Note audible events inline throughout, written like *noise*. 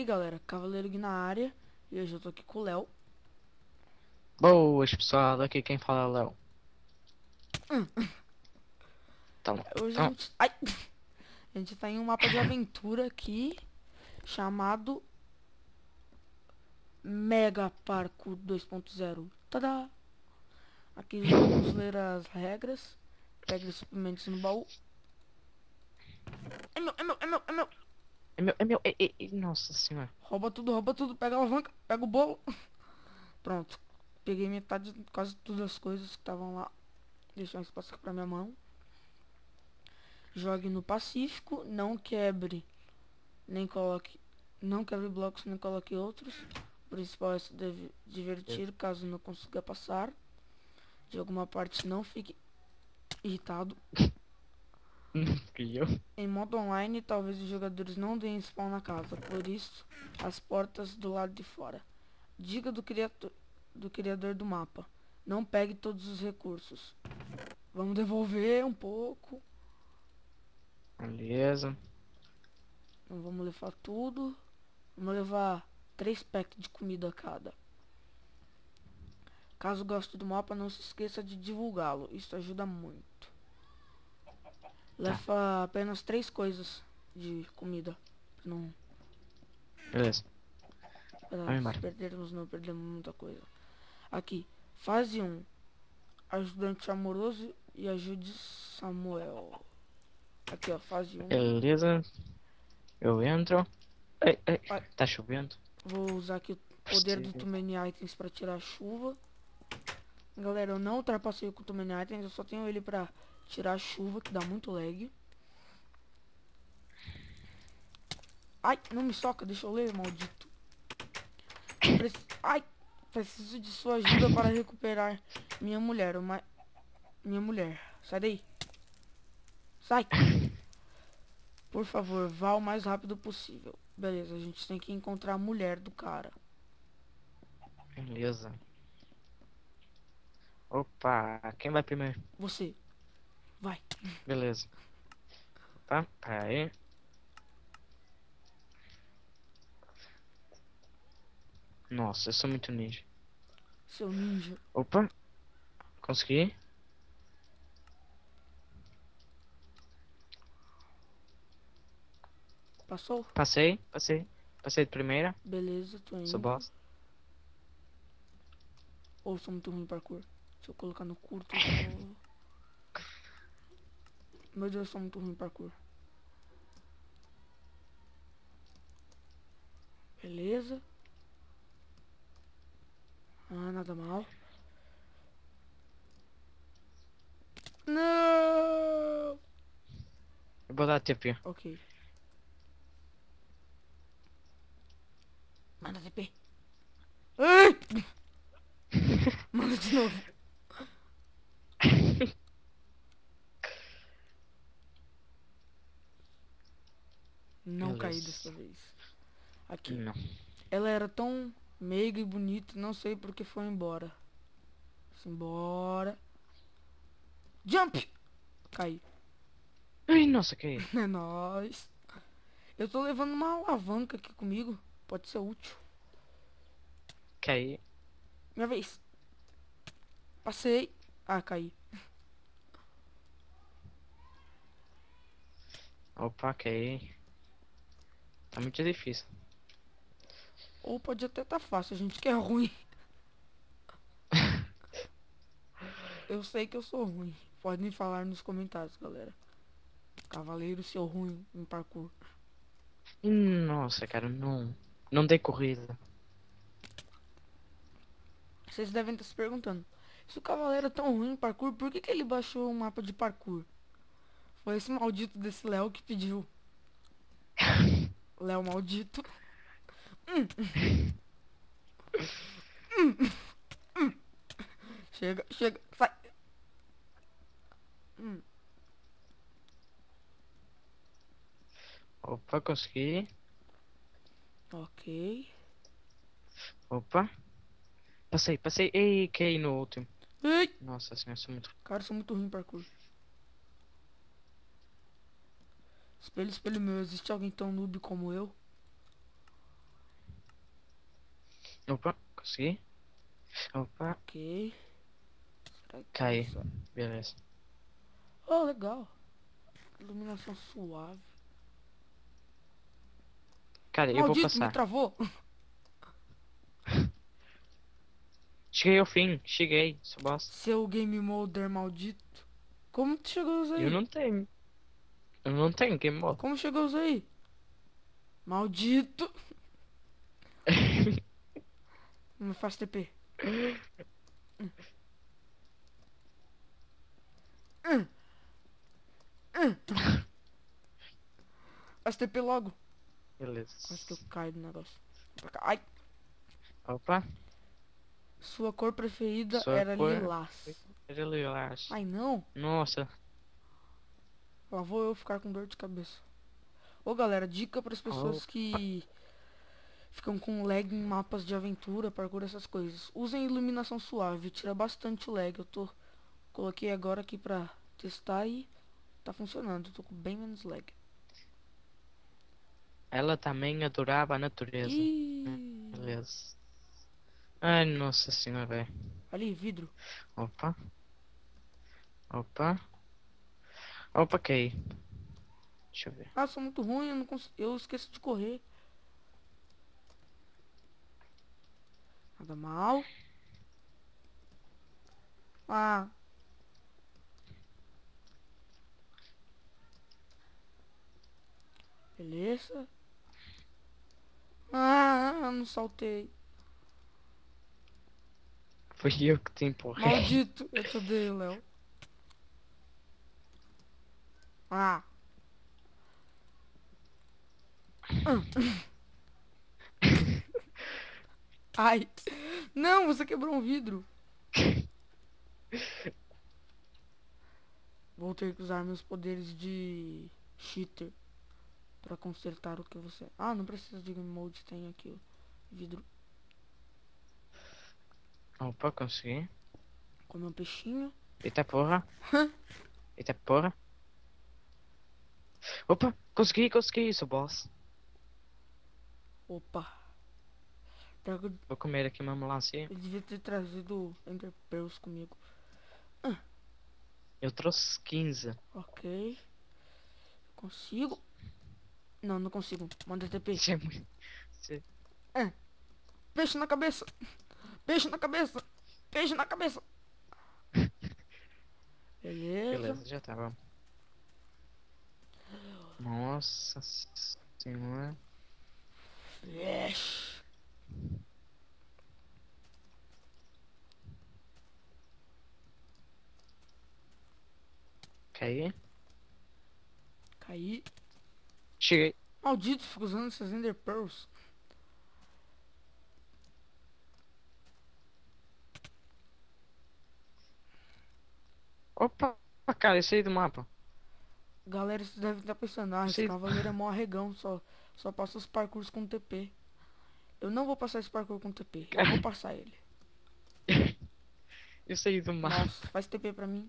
E galera, Cavaleiro Gui na área. E hoje eu tô aqui com o Léo. Boas pessoal, aqui quem fala é o Léo. Hum. Tá bom. Hoje Ah. a gente. Ai! A gente tá em um mapa de aventura aqui. Chamado. Mega Parkour 2.0. Tadá! Aqui vamos ler as regras. Pegue os suprimentos no baú. É meu, é meu, é meu, é meu! É meu, é meu, é, é, é- nossa senhora. Rouba tudo, rouba tudo, pega a alavanca, pega o bolo. *laughs* Pronto. Peguei metade, quase todas as coisas que estavam lá. Deixar um espaço aqui pra minha mão. Jogue no Pacífico, não quebre, nem coloque, não quebre blocos, nem coloque outros. O principal é se deve- divertir, caso não consiga passar. De alguma parte não fique irritado. *laughs* *laughs* Em modo online, talvez os jogadores não deem spawn na casa, por isso, as portas do lado de fora. Diga do criador do, criador do mapa. Não pegue todos os recursos. Vamos devolver um pouco. Beleza. Não vamos levar tudo. Vamos levar três packs de comida a cada. Caso goste do mapa, não se esqueça de divulgá-lo. Isso ajuda muito. Leva apenas três coisas de comida. pra Não Beleza. Pra se perdermos não perdemos muita coisa. Aqui, fase 1. Ajudante amoroso e ajude Samuel. Aqui ó, fase 1. Beleza. Eu entro. Ei, ei, Ai. tá chovendo? Vou usar aqui o poder do Too Many Items pra tirar a chuva. Galera, eu não ultrapassei com o Too Many Items, eu só tenho ele pra tirar a chuva, que dá muito lag. Ai, não me soca, deixa eu ler, maldito. Ai, preciso de sua ajuda para recuperar minha mulher, uma... Minha mulher, sai daí. Sai. Por favor, vá o mais rápido possível. Beleza, a gente tem que encontrar a mulher do cara. Beleza. Opa, quem vai primeiro? Você. Vai. Beleza. Opa, pera aí. Nossa, eu sou muito ninja. Seu ninja. Opa. Consegui. Passou? Passei, passei. Passei de primeira. Beleza, tô indo. Sou boss. Ou sou muito ruim em parkour. Se eu colocar no curto. *laughs* Meu Deus, eu sou muito ruim em parkour. Beleza. Ah, nada mal. Não! Eu vou dar TP. Ok. Manda TP. Ai! *laughs* Manda de novo. Caí Beleza. dessa vez. Aqui. Não. Ela era tão meiga e bonita, não sei por que foi embora. Foi embora. Jump! Caí. Ai, nossa, que isso? *laughs* É nóis. Eu tô levando uma alavanca aqui comigo. Pode ser útil. Caí. Minha vez. Passei. Ah, caí. Opa, caí. Tá muito difícil. Ou pode até tá fácil, a gente que é ruim. *laughs* eu sei que eu sou ruim. Podem falar nos comentários, galera. Cavaleiro, seu ruim em parkour. Nossa, cara, não. Não dei corrida. Vocês devem estar se perguntando. Se o cavaleiro é tão ruim em parkour, por que, que ele baixou um mapa de parkour? Foi esse maldito desse Léo que pediu. Léo maldito. Hum. Hum. Hum. Chega, chega, sai. Hum. Opa, consegui. Ok. Opa. Passei, passei. Ei, caí no último. Ei! Nossa senhora, sou muito. Cara, sou muito ruim em parkour. Espelho, espelho meu, existe alguém tão noob como eu? Opa, consegui. Opa, Ok. Cai. essa- beleza. Oh, legal. Iluminação suave. Cara, eu vou Maldito, passar. me travou. *laughs* Cheguei ao fim, cheguei, sou boss. Seu game molder maldito. Como tu chegou aí? Eu não tenho. Eu não tenho game mode. Como chegou aí? Maldito. *laughs* Não me faz TP. Faz TP logo. beleza. Acho que eu caio do negócio. Ai, Opa, sua cor preferida Sua era cor- lilás. era lilás. Ai não, Nossa, lá vou eu ficar com dor de cabeça. Ô galera, dica para as pessoas que ficam com lag em mapas de aventura, parkour, essas coisas. Usem iluminação suave, tira bastante lag. Eu tô coloquei agora aqui pra testar e tá funcionando. Eu tô com bem menos lag. ela também adorava a natureza. Ih, Beleza. Ai, nossa senhora, velho. ali vidro. Opa. Opa. Opa, ok. Deixa eu ver. Ah, sou muito ruim, eu não cons... eu esqueço de correr. Nada mal. Ah. Beleza. Ah, não saltei. Foi eu que te empurrei. Maldito, eu te odeio, Léo. Ah. *laughs* Ai. Não, você quebrou um vidro. Vou ter que usar meus poderes de cheater pra consertar o que você. Ah, não precisa de game mode, tem aqui o vidro. Opa, consegui. Comer um peixinho. Eita porra. Eita porra. Opa, consegui, consegui, sou boss. Opa. Droga, Vou comer aqui uma melancia. Eu devia ter trazido Ender Pearls comigo. Eu trouxe 15. Ok. Consigo? Não, não consigo. Manda TP. *laughs* Isso é muito. isso é- Peixe na cabeça! Peixe na cabeça! Peixe na cabeça! *laughs* Beleza. Beleza, já tá bom. Nossa senhora. Flash. Ok. Caí. Cheguei. Maldito, fico usando essas Ender Pearls. Opa, cara, eu saí do mapa. Galera, vocês devem estar pensando, ah, esse Sei- cavaleiro é mó arregão, só, só passa os parkours com TP. Eu não vou passar esse parkour com TP, eu vou passar ele. *laughs* Eu saí do mapa. Nossa, faz TP pra mim.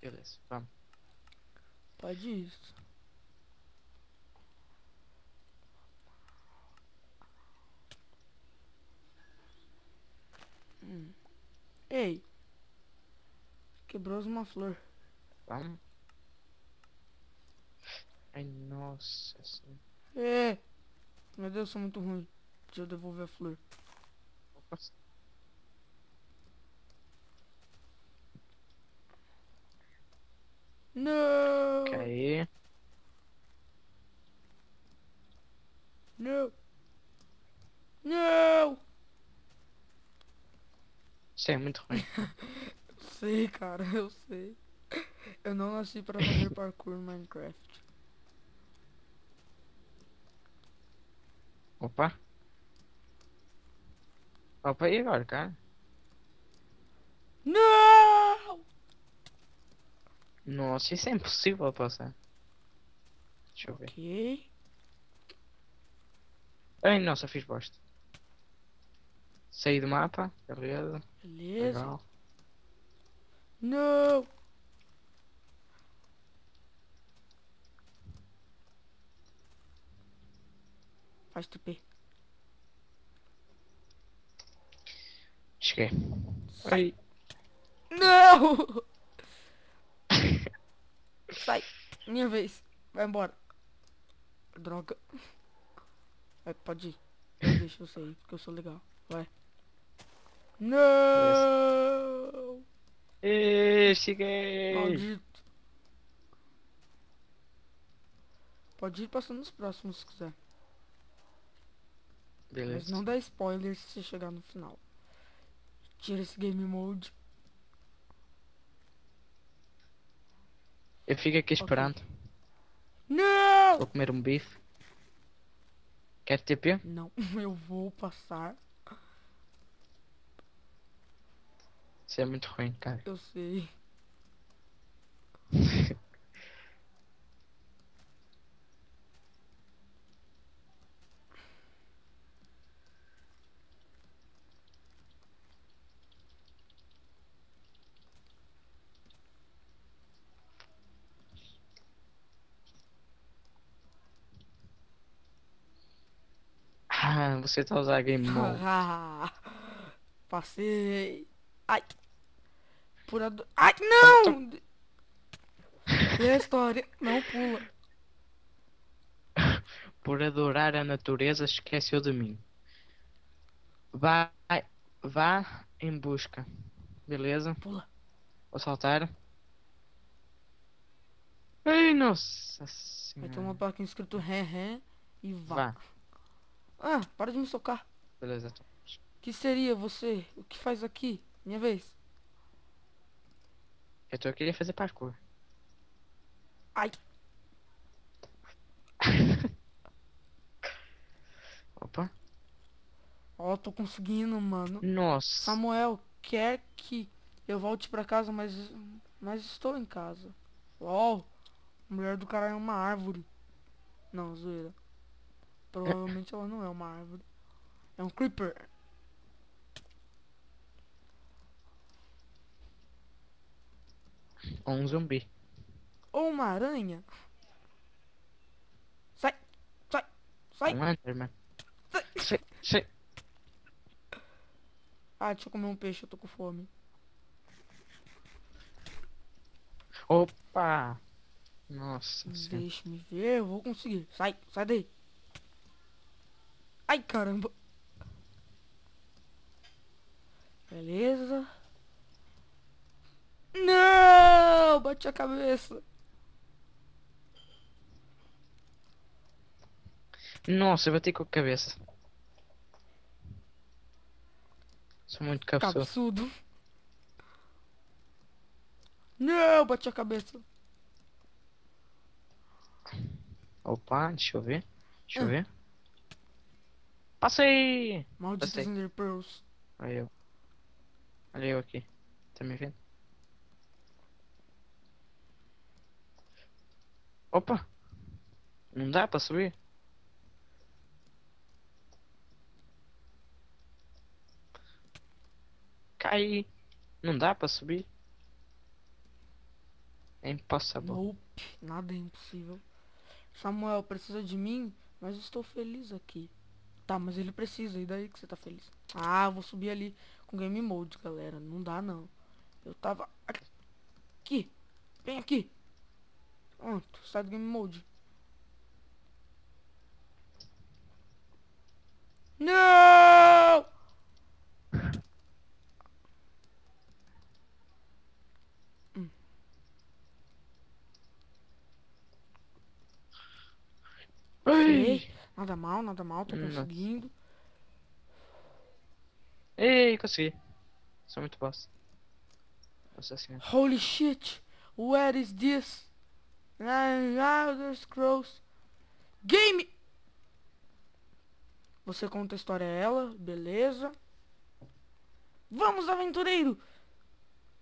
Beleza, vamos. Pode isso. Hum. Ei. Quebrou uma flor. Vamos. Ai, nossa senhora. É. Meu Deus, sou muito ruim. Deixa eu devolver a flor. Opa. Não! Ok. Não! Não! Isso é muito ruim. *laughs* Sei, cara, *laughs* eu sei. Eu não nasci pra fazer parkour no Minecraft. Opa. Opa, e agora, cara? Não! Nossa, isso é impossível passar. Deixa eu ver. Ok. Ai, nossa, fiz bosta. Saí do mapa, beleza. Beleza. Legal. Não! Faz tupê. Cheguei. Sai. Não! Sai. Minha vez. Vai embora. Droga. vai pode ir. Deixa eu sair, porque eu sou legal. Vai. Não! Ê, cheguei. Maldito. Pode ir passando os próximos se quiser. Mas Beleza. não dá spoiler se chegar no final. Tira esse game mode. Eu fico aqui esperando. Não! Vou comer um bife. Quer TP? Não, *laughs* eu vou passar. É muito ruim, cara. Eu sei. Ah, *laughs* você tá usando game mode. *laughs* Passei. Ai. Ai, não! E a história? Não pula. Por adorar a natureza, esqueceu de mim. Vá, vá em busca. Beleza? Pula. Vou saltar. Ai, nossa Vai ter uma senhora. plaquinha escrito ré, ré e vá. Vá. Ah, para de me socar. Beleza. que seria você? O que faz aqui? Minha vez. Eu tô aqui fazer parkour. Ai. *laughs* Opa. Ó, tô conseguindo, mano. Nossa. Samuel quer que eu volte pra casa, mas mas estou em casa. Uau. Mulher do cara é uma árvore. Não, zoeira. Provavelmente ela não é uma árvore. É um creeper. Ou um zumbi. Ou uma aranha. Sai. Sai. Sai. Um Enderman. Sai, sai. Ah, deixa eu comer um peixe, eu tô com fome. Opa. Nossa senhora. Deixa-me ver, eu vou conseguir. Sai, sai daí. Ai, caramba. Beleza. Não! Bati a cabeça. Nossa, eu bati com a cabeça. Sou muito cabeçudo. Cabeçudo. Não, bati a cabeça. Opa, deixa eu ver. Deixa eu Ah. ver. Passei! Malditas Passei. Ender Pearls. Olha eu. Olha eu aqui. Tá me vendo? Opa! Não dá pra subir? Cai! Não dá pra subir? É impossível. Nope, nada é impossível. Samuel precisa de mim, mas estou feliz aqui. Tá, mas ele precisa, e daí que você tá feliz? Ah, vou subir ali com game mode, galera. Não dá não. Eu tava aqui. Vem aqui. Pronto, sai do game mode. Não! Ai! Nada mal, nada mal, tô Nossa. conseguindo. Ei, consegui. Sou muito boss. Senhora. Holy shit! What is this? Elder Scrolls Game! Você conta a história a ela, beleza. Vamos, aventureiro!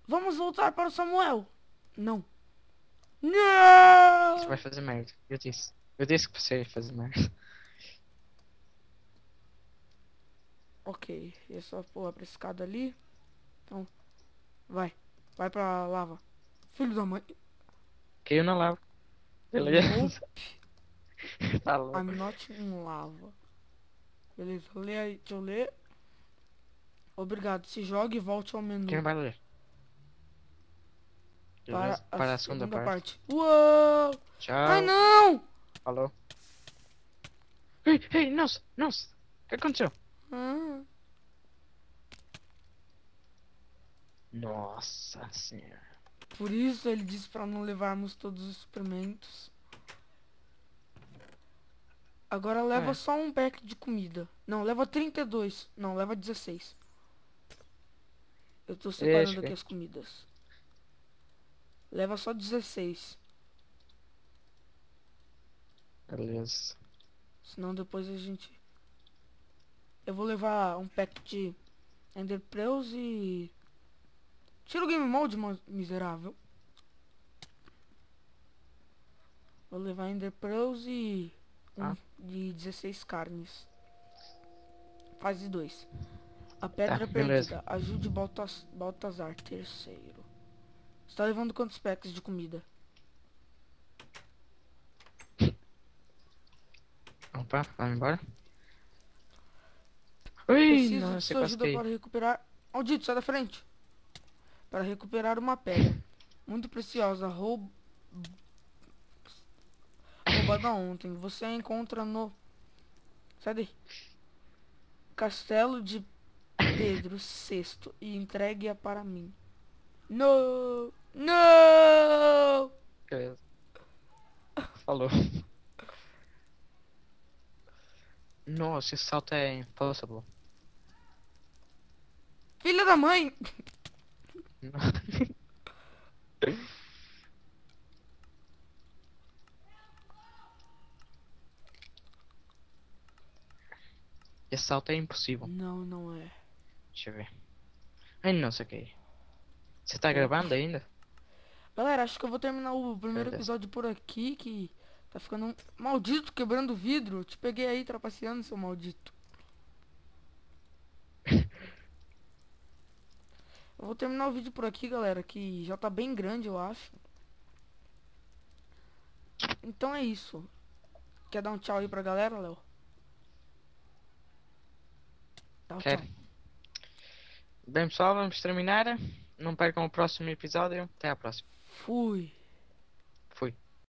Vamos voltar para o Samuel! Não. Você Não! vai fazer merda. Eu disse. Eu disse que você ia fazer merda. Ok, é só porra pra escada ali. Então, vai. Vai pra lava. Filho da mãe. Caiu na lava. Beleza. Nope, *laughs* tá louco. I'm not in lava. Beleza, lê aí, deixa eu ler. Obrigado. Se jogue e volte ao menu. Quem vai ler? para? Para a segunda, parte. Uou! Tchau. Ai, não! Falou. Ei, ei, nossa, nossa. O que aconteceu? Ah, Nossa senhora. Por isso ele disse pra não levarmos todos os suprimentos. Agora leva É. só um pack de comida. Não, leva 32. Não, leva 16. Eu tô separando aqui as comidas. Leva só 16. Beleza. Senão depois a gente. Eu vou levar um pack de Ender Pearls e. Tira o game mode, miserável. Vou levar Ender Pearls e. Um Ah. de 16 carnes. Fase 2. A pedra Tá, perdida. Ajude Baltas, Baltazar, terceiro. Você tá levando quantos packs de comida? *laughs* Opa, vamos embora. Ui, Preciso de nossa, sua ajuda para recuperar. Maldito, sai da frente. Para recuperar uma pedra. Muito preciosa. Roub... Roubada ontem. Você a encontra no. Sai daí. Castelo de Pedro VI. E entregue-a para mim. No! No! Beleza. Falou. Nossa, esse salto é impossible. Filha da mãe! Esse salto é impossível. Não, não é. Deixa eu ver. Ai, não sei o que. é. Você tá gravando ainda? Galera, acho que eu vou terminar o primeiro Beleza. episódio por aqui, que tá ficando um maldito quebrando vidro. Te peguei aí trapaceando, seu maldito. Eu vou terminar o vídeo por aqui, galera, que já tá bem grande, eu acho. Então é isso. Quer dar um tchau aí pra galera, Léo? Dá um tchau. Bem pessoal, vamos terminar. Não percam o próximo episódio. Até à próxima. Fui.